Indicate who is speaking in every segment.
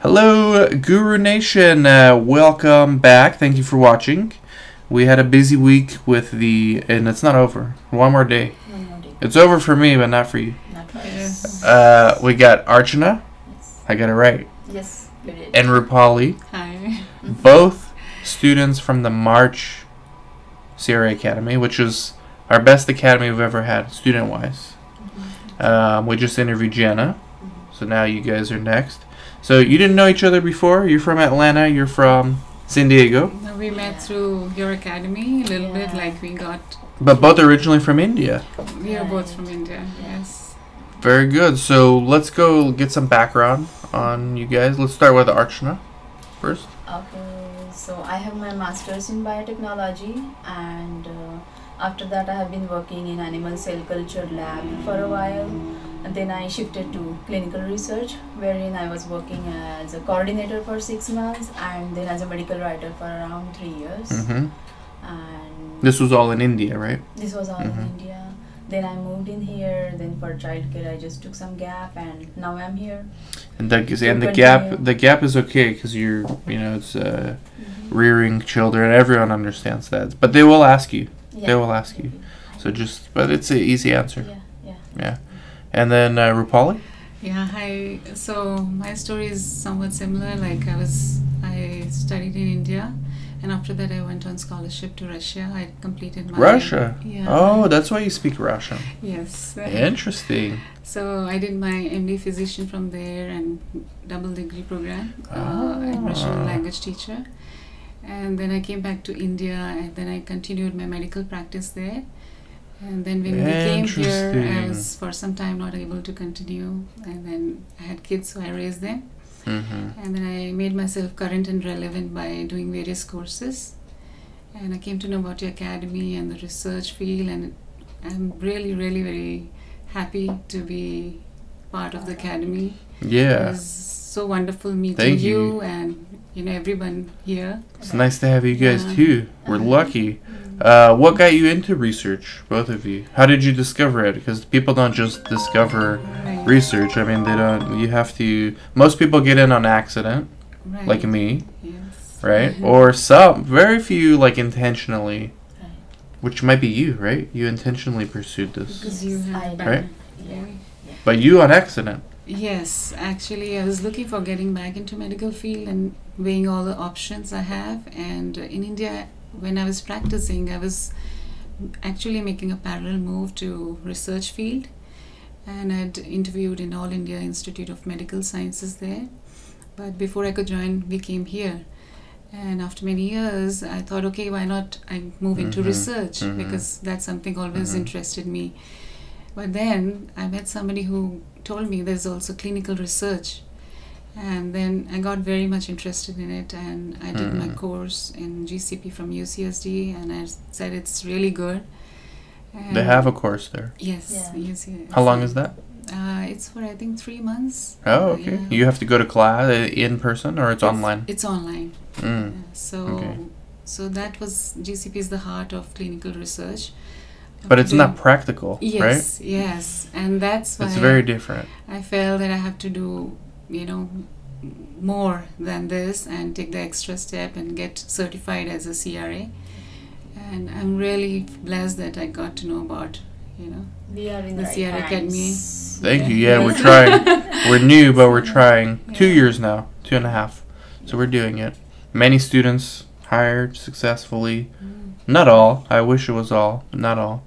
Speaker 1: Hello, Guru Nation. Uh, welcome back. Thank you for watching. We had a busy week with the, and it's not over. One more day.
Speaker 2: One more day.
Speaker 1: It's over for me, but not for you.
Speaker 2: Not for
Speaker 3: Yes.
Speaker 2: us.
Speaker 1: Uh, we got Archana.
Speaker 2: Yes.
Speaker 1: I got it right.
Speaker 2: Yes. You did.
Speaker 1: And Rupali.
Speaker 3: Hi.
Speaker 1: Both students from the March CRA Academy, which is our best academy we've ever had, student wise. Um, we just interviewed Jenna. So now you guys are next. So you didn't know each other before. You're from Atlanta. You're from San Diego.
Speaker 3: We met through your academy a little bit, like we got.
Speaker 1: But both originally from India.
Speaker 3: We are both from India. Yes.
Speaker 1: Very good. So let's go get some background on you guys. Let's start with Archana first.
Speaker 2: Okay, so I have my master's in biotechnology, and uh, after that, I have been working in animal cell culture lab for a while. And then I shifted to clinical research, wherein I was working as a coordinator for six months, and then as a medical writer for around three years.
Speaker 1: hmm
Speaker 2: And
Speaker 1: This was all in India, right?
Speaker 2: this was all
Speaker 1: Mhm.
Speaker 2: in India. Then I moved in here. Then for childcare, I just took some gap, and now I'm here.
Speaker 1: And the and the
Speaker 2: continue.
Speaker 1: gap the gap is okay because you're you know it's uh, rearing children. Everyone understands that, but they will ask you.
Speaker 2: Yeah.
Speaker 1: They will ask you. So just but it's an easy answer.
Speaker 2: Yeah, yeah.
Speaker 1: Yeah. And then uh, Rupali.
Speaker 3: Yeah. Hi. So my story is somewhat similar. Like I was, I studied in India, and after that I went on scholarship to Russia. I completed my
Speaker 1: Russia.
Speaker 3: Yeah.
Speaker 1: Oh, that's why you speak Russian.
Speaker 3: Yes.
Speaker 1: Interesting.
Speaker 3: So I did my MD physician from there and double degree program. Uh, I'm Russian
Speaker 1: Ah.
Speaker 3: language teacher. And then I came back to India and then I continued my medical practice there. And then when we came here, I was for some time not able to continue. And then I had kids, so I raised them.
Speaker 1: hmm
Speaker 3: And then I made myself current and relevant by doing various courses. And I came to know about your academy and the research field, and I'm really, really, very happy to be part of the academy. It
Speaker 1: Yeah.
Speaker 3: was so wonderful meeting
Speaker 1: Thank
Speaker 3: you.
Speaker 1: you.
Speaker 3: and you know everyone here.
Speaker 1: It's nice to have you guys
Speaker 3: Yeah.
Speaker 1: too. We're lucky. Uh, what got you into research, both of you? How did you discover it? Because people don't just discover
Speaker 3: Right.
Speaker 1: research. I mean, they don't. You have to. Most people get in on accident,
Speaker 3: right.
Speaker 1: like me,
Speaker 3: Yes.
Speaker 1: right? Or some, very few, like intentionally,
Speaker 2: Right.
Speaker 1: which might be you, right? You intentionally pursued this,
Speaker 3: Because you
Speaker 2: Yes,
Speaker 3: have
Speaker 2: I
Speaker 3: a
Speaker 2: Yeah.
Speaker 1: but you on accident.
Speaker 3: Yes, actually, I was looking for getting back into medical field and weighing all the options I have. And uh, in India, when I was practicing, I was actually making a parallel move to research field, and I'd interviewed in All India Institute of Medical Sciences there. But before I could join, we came here. And after many years, I thought, okay, why not I move into
Speaker 1: Mhm,
Speaker 3: research
Speaker 1: mhm.
Speaker 3: because that's something always
Speaker 1: Mhm.
Speaker 3: interested me. But then I met somebody who told me there's also clinical research. And then I got very much interested in it and I did my
Speaker 1: Mhm.
Speaker 3: course in GCP from UCSD and I said it's really good.
Speaker 1: They have a course there.
Speaker 3: Yes,
Speaker 2: Yeah.
Speaker 3: UCSD.
Speaker 1: How long is that?
Speaker 3: Uh, it's for I think three months.
Speaker 1: Oh, okay.
Speaker 3: Yeah.
Speaker 1: You have to go to class uh, in person or it's online.
Speaker 3: It's online.
Speaker 1: Mm.
Speaker 3: Yeah, so
Speaker 1: Okay.
Speaker 3: so that was GCP is the heart of clinical research.
Speaker 1: But it's not practical,
Speaker 3: Yes,
Speaker 1: right?
Speaker 3: yes, and that's why
Speaker 1: It's very different.
Speaker 3: I felt that I have to do, you know, more than this and take the extra step and get certified as a CRA. And I'm really blessed that I got to know about, you know.
Speaker 2: We are in the,
Speaker 3: The
Speaker 2: right
Speaker 3: CRA Academy.
Speaker 2: times.
Speaker 1: Thank you.
Speaker 3: Yeah.
Speaker 1: Yeah, we're trying. We're new, but we're trying. Two years now, two and a half. So we're doing it. Many students hired successfully.
Speaker 3: Mm.
Speaker 1: Not all. I wish it was all, but not all.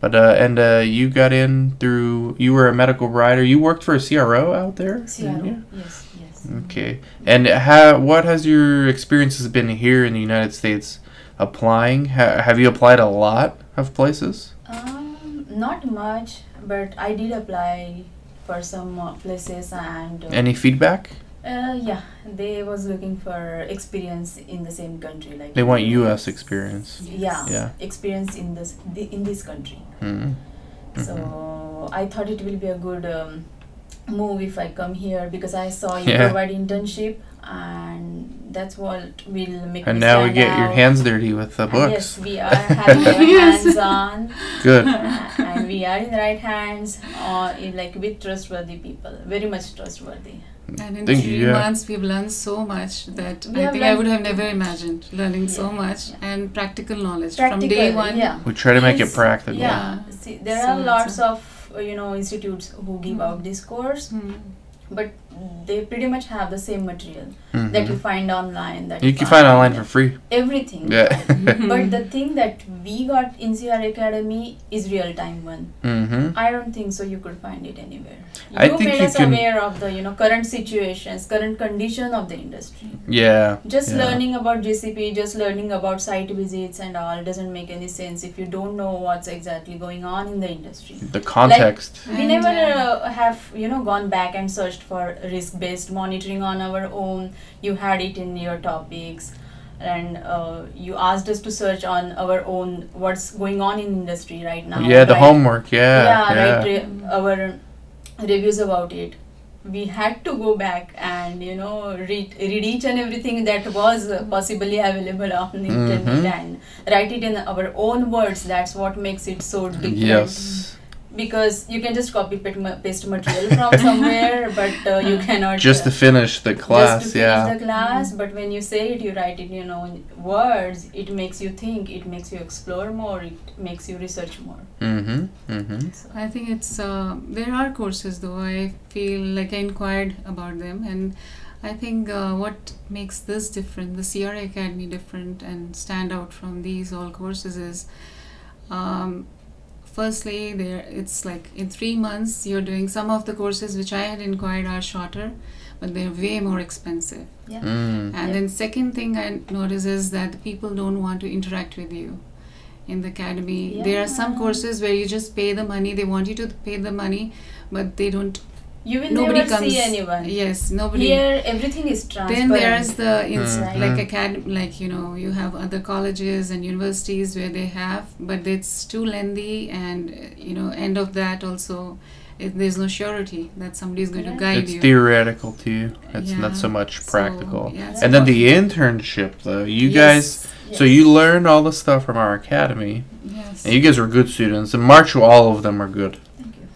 Speaker 1: But uh, and uh, you got in through. You were a medical writer. You worked for a CRO out there.
Speaker 2: CRO.
Speaker 1: you?
Speaker 2: Yes, yes.
Speaker 1: Okay. And how? What has your experiences been here in the United States? Applying? Ha- have you applied a lot of places?
Speaker 2: Um, not much, but I did apply for some uh, places and uh,
Speaker 1: Any feedback?
Speaker 2: Uh, yeah, they was looking for experience in the same country like
Speaker 1: They want U.S. experience.
Speaker 2: Yeah,
Speaker 1: Yeah.
Speaker 2: experience in this the, in this country.
Speaker 1: Mm.
Speaker 2: So I thought it will be a good um, move if I come here because I saw you
Speaker 1: Yeah.
Speaker 2: provide internship and that's what will make
Speaker 1: And
Speaker 2: me
Speaker 1: now we
Speaker 2: stand
Speaker 1: get your hands dirty with the
Speaker 2: And
Speaker 1: books.
Speaker 2: Yes, we are having our
Speaker 3: Yes.
Speaker 2: hands on,
Speaker 1: Good.
Speaker 2: and we are in the right hands, or in, like with trustworthy people, very much trustworthy.
Speaker 3: And in
Speaker 1: Thank
Speaker 3: three
Speaker 1: you, yeah.
Speaker 3: months, we've learned so much that
Speaker 2: We
Speaker 3: I think I would have never imagined learning so much
Speaker 2: yeah.
Speaker 3: and practical knowledge
Speaker 2: Practical,
Speaker 3: from day one.
Speaker 2: yeah.
Speaker 1: We try to make it practical.
Speaker 2: Yeah.
Speaker 3: Yeah.
Speaker 2: See, there
Speaker 3: So
Speaker 2: are lots
Speaker 3: it's
Speaker 2: of uh, you know institutes who give
Speaker 3: Mm.
Speaker 2: out this course,
Speaker 3: Hmm.
Speaker 2: but they pretty much have the same material
Speaker 1: Mhm.
Speaker 2: that you find online. That
Speaker 1: You can find online for free.
Speaker 2: everything.
Speaker 1: Yeah.
Speaker 2: But the thing that we got in CR Academy is real time one.
Speaker 1: mm-hmm.
Speaker 2: I don't think so. You could find it anywhere. You
Speaker 1: I think
Speaker 2: made
Speaker 1: you
Speaker 2: us
Speaker 1: can-
Speaker 2: aware of the you know current situations, current condition of the industry.
Speaker 1: Yeah.
Speaker 2: Just
Speaker 1: Yeah.
Speaker 2: learning about GCP, just learning about site visits and all doesn't make any sense if you don't know what's exactly going on in the industry.
Speaker 1: The context.
Speaker 2: We never
Speaker 3: uh,
Speaker 2: uh, have you know gone back and searched for risk-based monitoring on our own. You had it in your topics, and uh, you asked us to search on our own what's going on in industry right now.
Speaker 1: yeah, the
Speaker 2: right?
Speaker 1: homework. Yeah.
Speaker 2: yeah,
Speaker 1: Yeah.
Speaker 2: right re- our reviews about it we had to go back and you know read read each and everything that was possibly available on the internet
Speaker 1: Mhm.
Speaker 2: and write it in our own words that's what makes it so different
Speaker 1: Yes.
Speaker 2: Because you can just copy paste material from somewhere but uh, you cannot
Speaker 1: Just to
Speaker 2: uh,
Speaker 1: finish the class.
Speaker 2: just to finish
Speaker 1: yeah.
Speaker 2: the class but when you say it you write it you know in words it makes you think it makes you explore more it makes you research more
Speaker 1: mm-hmm. Mm-hmm.
Speaker 2: so,
Speaker 3: I think it's uh, there are courses though I feel like I inquired about them and I think uh, what makes this different, the CRA Academy different and stand out from these all courses is um, firstly there it's like in three months you're doing some of the courses which I had inquired are shorter but they're way more expensive
Speaker 2: yeah
Speaker 1: Mm.
Speaker 3: and
Speaker 2: Yeah.
Speaker 3: then second thing I notice is that people don't want to interact with you in the academy. yeah. There are some courses where you just pay the money. They want you to pay the money, but they don't.
Speaker 2: You will
Speaker 3: nobody
Speaker 2: never
Speaker 3: comes.
Speaker 2: see anyone.
Speaker 3: Yes, nobody.
Speaker 2: Here, everything is transparent.
Speaker 3: then there's the ins-
Speaker 1: Mhm.
Speaker 3: like acad- like you know you have other colleges and universities where they have, but it's too lengthy and you know end of that also. It, there's no surety that somebody is going to guide
Speaker 1: It's
Speaker 3: you.
Speaker 1: It's theoretical too. It's not so much
Speaker 3: So,
Speaker 1: practical.
Speaker 3: yeah,
Speaker 1: and then the internship though. You
Speaker 2: Yes,
Speaker 1: guys so you learned all the stuff from our academy.
Speaker 3: yes.
Speaker 1: And you guys were good students. and March all of them are good.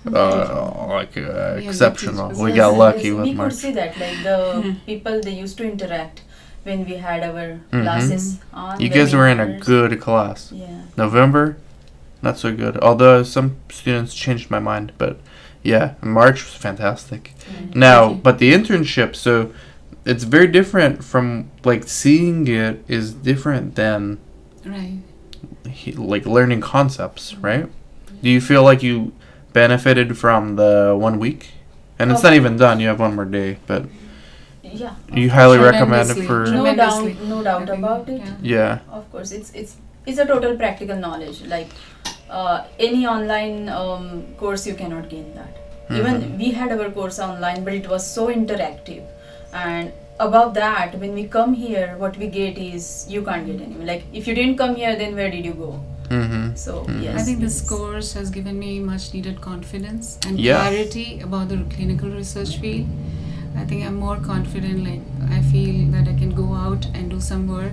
Speaker 2: Thank you.
Speaker 1: Uh, like uh, exceptional.
Speaker 3: teachers.
Speaker 1: We
Speaker 2: Yes,
Speaker 1: got
Speaker 2: yes,
Speaker 1: lucky
Speaker 2: we
Speaker 1: with
Speaker 2: could
Speaker 1: March.
Speaker 2: see that, like the
Speaker 3: Mhm.
Speaker 2: people they used to interact when we had our
Speaker 1: Mhm.
Speaker 2: classes on.
Speaker 1: You guys were in a good class.
Speaker 2: Yeah.
Speaker 1: November, not so good. Although some students changed my mind, but yeah, March was fantastic.
Speaker 2: Mm.
Speaker 1: Now, but the internship, so it's very different from like seeing it is different than
Speaker 3: right.
Speaker 1: he, like learning concepts, right? Do you feel like you benefited from the one week? And it's
Speaker 2: Oh.
Speaker 1: not even done. You have one more day, but
Speaker 2: Yeah.
Speaker 1: you highly recommend it
Speaker 3: Tremendously.
Speaker 1: for
Speaker 2: No doubt,
Speaker 3: Tremendously.
Speaker 2: no doubt
Speaker 3: I
Speaker 2: about it.
Speaker 3: yeah.
Speaker 1: yeah.
Speaker 2: Of course, it's it's it's a total practical knowledge. Like uh, any online um, course, you cannot gain that.
Speaker 1: Mhm.
Speaker 2: Even we had our course online, but it was so interactive. And above that, when we come here, what we get is you can't get anywhere. Like if you didn't come here, then where did you go?
Speaker 1: Mm-hmm.
Speaker 2: So
Speaker 1: Mhm.
Speaker 2: yes,
Speaker 3: I think this
Speaker 2: yes.
Speaker 3: course has given me much needed confidence and
Speaker 1: Yeah.
Speaker 3: clarity about the clinical research field. I think I'm more confident, like, I feel that I can go out and do some work.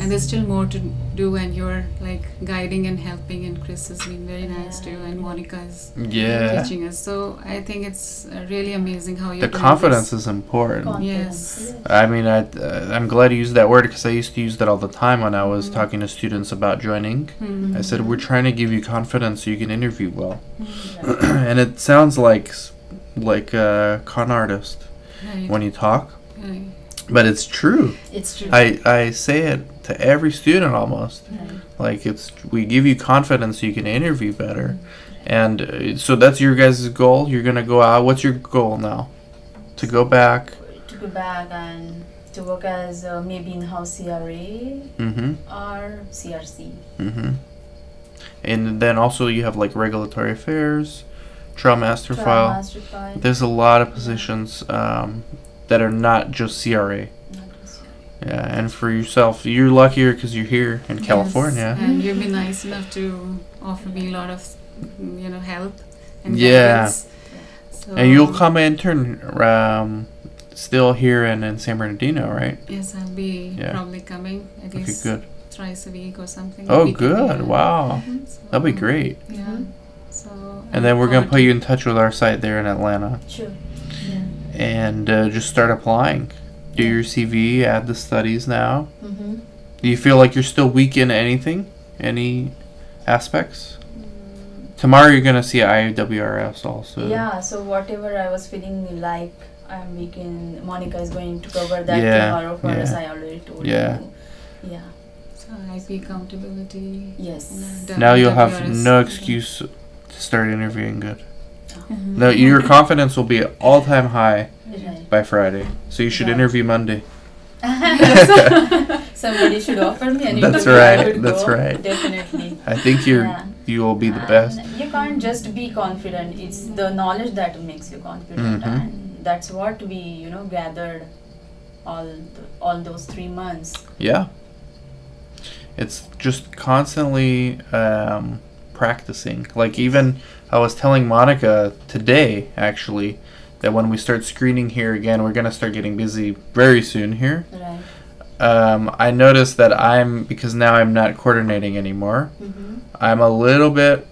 Speaker 3: And there's still more to do, and you're like guiding and helping, and Chris has been very nice too, and Monica is
Speaker 1: Yeah.
Speaker 3: teaching us. So I think it's uh, really amazing how you're
Speaker 1: The confidence
Speaker 3: this.
Speaker 1: is important.
Speaker 2: Confidence,
Speaker 3: Yes.
Speaker 2: yes.
Speaker 1: I mean, I, uh, I'm glad you used that word because I used to use that all the time when I was
Speaker 3: Mhm.
Speaker 1: talking to students about joining.
Speaker 3: Hmm.
Speaker 1: I said, we're trying to give you confidence so you can interview well.
Speaker 2: Right.
Speaker 1: and it sounds like like a con artist
Speaker 3: Right.
Speaker 1: when you talk,
Speaker 3: right.
Speaker 1: But it's true.
Speaker 2: It's true.
Speaker 1: I, I say it to every student almost.
Speaker 2: Right.
Speaker 1: Like it's we give you confidence so you can interview better, and uh, so that's your guys' goal. You're gonna go out. What's your goal now? To go back.
Speaker 2: to go back and to work as uh, maybe in-house CRA
Speaker 1: Mm-hmm.
Speaker 2: or CRC.
Speaker 1: Mm-hmm. And then also you have like regulatory affairs, trial master
Speaker 2: Trial
Speaker 1: file.
Speaker 2: master file.
Speaker 1: There's a lot of positions um, that are not just CRA.
Speaker 2: Not just
Speaker 1: Yeah, and for yourself, you're luckier because you're here in
Speaker 3: Yes,
Speaker 1: California.
Speaker 3: And you've been nice enough to offer me a lot of, you know, help and
Speaker 1: Yeah.
Speaker 3: guidance. So,
Speaker 1: And you'll come intern um, still here in, in San Bernardino, right?
Speaker 3: Yes, I'll be
Speaker 1: Yeah.
Speaker 3: probably coming at
Speaker 1: Okay,
Speaker 3: least
Speaker 1: good.
Speaker 3: thrice a week or something.
Speaker 1: Oh,
Speaker 3: weekly,
Speaker 1: good.
Speaker 3: yeah.
Speaker 1: Wow.
Speaker 3: So,
Speaker 1: that'll be great.
Speaker 3: Yeah. So.
Speaker 1: And then we're going to put you in touch with our site there in Atlanta
Speaker 2: Sure. Yeah.
Speaker 1: And uh, just start applying. Do your CV, add the studies now.
Speaker 2: Mm-hmm.
Speaker 1: Do you feel like you're still weak in anything? Any aspects? Tomorrow you're going to see IWRS also.
Speaker 2: Yeah, so whatever I was feeling like I'm weak in, Monica is going to cover that
Speaker 1: Yeah,
Speaker 2: tomorrow for
Speaker 1: yeah.
Speaker 2: us. I already told
Speaker 1: Yeah.
Speaker 2: you. Yeah.
Speaker 3: So IP accountability.
Speaker 2: Yes.
Speaker 3: uh,
Speaker 1: Now you'll have no excuse to start interviewing good.
Speaker 3: Mhm.
Speaker 1: No, your confidence will be at all time high
Speaker 2: Right.
Speaker 1: by Friday. So you should
Speaker 2: Right.
Speaker 1: interview Monday.
Speaker 2: Somebody should offer me an
Speaker 1: That's
Speaker 2: interview. I
Speaker 1: right, that's
Speaker 2: go,
Speaker 1: right.
Speaker 2: Definitely.
Speaker 1: I think you're
Speaker 2: Yeah.
Speaker 1: you will be the
Speaker 2: And
Speaker 1: best.
Speaker 2: You can't just be confident. It's the knowledge that makes you confident,
Speaker 1: Mhm.
Speaker 2: and that's what we, you know, gathered all the, all those three months.
Speaker 1: Yeah. It's just constantly um, practicing. Like even I was telling Monica today actually that when we start screening here again, we're gonna start getting busy very soon here.
Speaker 2: Right.
Speaker 1: Um, I noticed that I'm because now I'm not coordinating anymore.
Speaker 2: Mm-hmm.
Speaker 1: I'm a little bit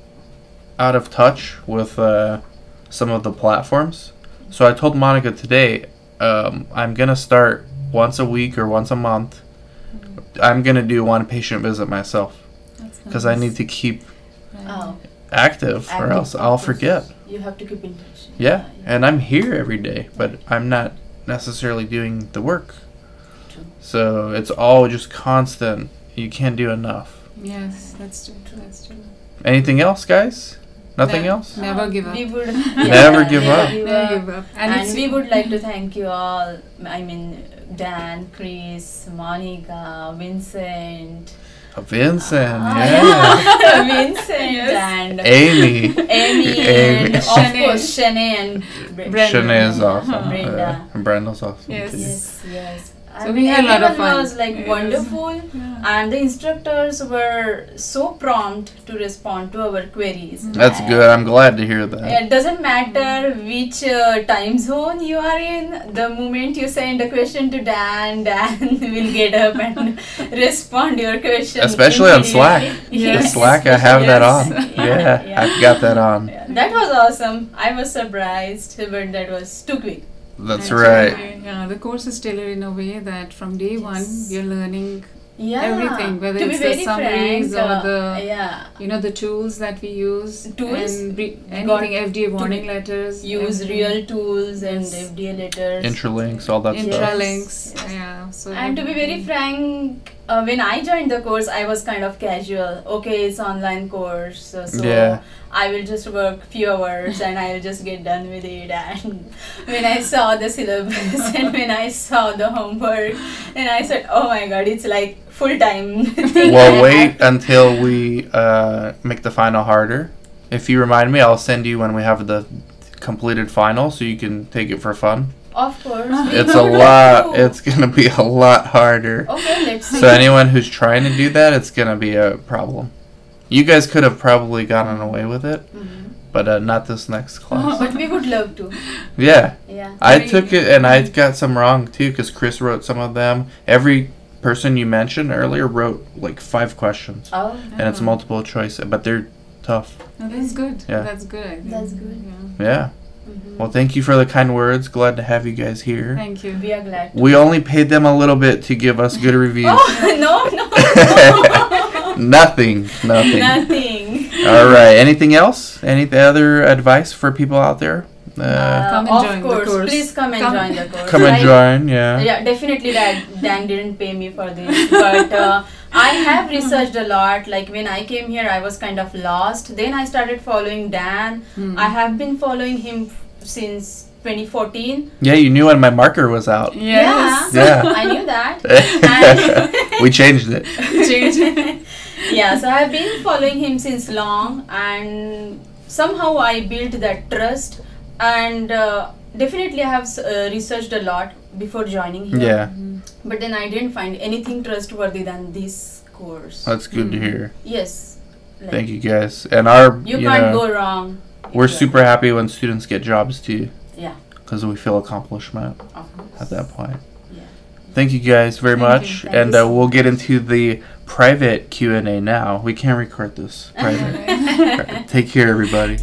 Speaker 1: out of touch with uh, some of the platforms. So I told Monica today um, I'm gonna start once a week or once a month. I'm gonna do one patient visit myself
Speaker 3: That's
Speaker 1: because I need to keep
Speaker 3: Right.
Speaker 2: Oh,
Speaker 1: active, or else I'll forget.
Speaker 2: You have to keep in touch.
Speaker 1: Yeah, and I'm here every day, but I'm not necessarily doing the work.
Speaker 2: True.
Speaker 1: So it's all just constant. You can't do enough.
Speaker 3: Yes, that's true. That's true.
Speaker 1: Anything else, guys? Nothing
Speaker 3: No.
Speaker 1: else?
Speaker 3: Never give up.
Speaker 2: We would
Speaker 1: Never give up.
Speaker 2: give
Speaker 3: Never
Speaker 2: up.
Speaker 3: give up. And,
Speaker 2: And,
Speaker 3: it's,
Speaker 2: we would like to thank you all. I mean, Dan, Chris, Monica, Vincent,
Speaker 1: Vincent,
Speaker 2: Ah,
Speaker 1: yeah.
Speaker 2: Vincent, and
Speaker 1: Amy.
Speaker 2: Amy,
Speaker 1: Amy.
Speaker 2: and of course Shanae and
Speaker 3: Brenda.
Speaker 1: Shanae is awesome.
Speaker 2: Brenda.
Speaker 1: Uh, and Brenda's awesome.
Speaker 3: Yes.
Speaker 1: too.
Speaker 2: Yes, yes.
Speaker 3: So we had a lot of
Speaker 2: everyone
Speaker 3: fun.
Speaker 2: was like
Speaker 3: Yes.
Speaker 2: wonderful,
Speaker 3: Yeah.
Speaker 2: and the instructors were so prompt to respond to our queries.
Speaker 1: That's
Speaker 2: And
Speaker 1: good. I'm glad to hear that.
Speaker 2: It doesn't matter which uh, time zone you are in. The moment you send a question to Dan, Dan will get up and respond your question.
Speaker 1: Especially on Slack.
Speaker 3: Yes.
Speaker 1: The Slack, I have that on.
Speaker 2: Yeah,
Speaker 1: Yeah,
Speaker 2: yeah.
Speaker 1: I've got that on.
Speaker 2: Yeah, That was awesome. I was surprised, but that was too quick.
Speaker 1: That's
Speaker 3: Actually,
Speaker 1: right.
Speaker 3: Yeah, the course is tailored in a way that from day one you're learning,
Speaker 2: Yeah.
Speaker 3: Everything, whether
Speaker 2: to
Speaker 3: it's the summaries
Speaker 2: frank,
Speaker 3: or
Speaker 2: uh,
Speaker 3: the-
Speaker 2: yeah.
Speaker 3: you know, the tools that we use,
Speaker 2: Tools?
Speaker 3: and re-
Speaker 2: Got
Speaker 3: anything FDA warning
Speaker 2: to
Speaker 3: letters,
Speaker 2: Use
Speaker 3: everything.
Speaker 2: real tools and
Speaker 3: Yes.
Speaker 2: FDA letters.
Speaker 1: Intralinks, all that
Speaker 2: Yes.
Speaker 1: stuff.
Speaker 3: intralinks.
Speaker 2: Yes.
Speaker 3: Yeah. So
Speaker 2: And to be very frank, uh, when I joined the course, I was kind of casual. Okay, it's online course, so, so
Speaker 1: Yeah.
Speaker 2: I will just work few hours and I'll just get done with it. And when I saw the syllabus and when I saw the homework, and I said, "Oh my God, it's like full time."
Speaker 1: Well, wait until we uh, make the final harder. If you remind me, I'll send you when we have the completed final so you can take it for fun.
Speaker 2: Of course.
Speaker 1: It's a lot,
Speaker 2: love
Speaker 1: it's going to be a lot harder.
Speaker 2: Okay, let's see.
Speaker 1: So, anyone who's trying to do that, it's going to be a problem. You guys could have probably gotten away with it,
Speaker 2: Mhm.
Speaker 1: but uh, not this next class.
Speaker 2: But we would love to.
Speaker 1: Yeah,
Speaker 2: Yeah.
Speaker 1: I
Speaker 3: Very-
Speaker 1: took it and I got some wrong too because Chris wrote some of them. Every person you mentioned earlier wrote like five questions,
Speaker 2: Oh,
Speaker 1: and it's multiple choice, but they're tough.
Speaker 3: No, that's good.
Speaker 1: Yeah.
Speaker 3: That's good.
Speaker 2: That's good.
Speaker 3: Yeah.
Speaker 1: Yeah.
Speaker 2: Mhm.
Speaker 1: Well, thank you for the kind words. Glad to have you guys here.
Speaker 3: Thank you.
Speaker 2: we are glad.
Speaker 1: We only paid them a little bit to give us good reviews.
Speaker 2: Oh no no.
Speaker 1: nothing, nothing.
Speaker 2: Nothing.
Speaker 1: All right. Anything else? Any other advice for people out there? Uh,
Speaker 2: Uh,
Speaker 3: Come and
Speaker 2: of
Speaker 3: join the
Speaker 2: course.
Speaker 3: course.
Speaker 2: Please come and
Speaker 3: Come-
Speaker 2: join the course.
Speaker 1: come and
Speaker 2: I-
Speaker 1: join. Yeah.
Speaker 2: Yeah, definitely that Dan didn't pay me for this, but uh, I have researched a lot. Like when I came here, I was kind of lost. Then I started following Dan.
Speaker 3: Hmm.
Speaker 2: I have been following him f- since 2014.
Speaker 1: Yeah. You knew when my marker was out.
Speaker 3: Yes.
Speaker 1: Yeah.
Speaker 2: I knew that.
Speaker 1: We changed it.
Speaker 3: Change.
Speaker 2: yeah, so I've been following him since long, and somehow I built that trust. And uh, definitely, I have uh, researched a lot before joining here.
Speaker 1: Yeah.
Speaker 3: Mhm.
Speaker 2: But then I didn't find anything trustworthy than this course.
Speaker 1: That's good to
Speaker 3: Mm.
Speaker 1: hear.
Speaker 2: yes. like,
Speaker 1: Thank you guys. And our,
Speaker 2: You,
Speaker 1: you,
Speaker 2: can't
Speaker 1: know,
Speaker 2: go wrong.
Speaker 1: we're
Speaker 2: you
Speaker 1: super happy when students get jobs too,
Speaker 2: Yeah,
Speaker 1: because we feel accomplishment. at that point.
Speaker 2: Yeah.
Speaker 1: Thank you guys very
Speaker 3: Thank
Speaker 1: much,
Speaker 2: Thank
Speaker 1: and uh, we'll get into the private Q and A now. We can't record this private. Take care, everybody.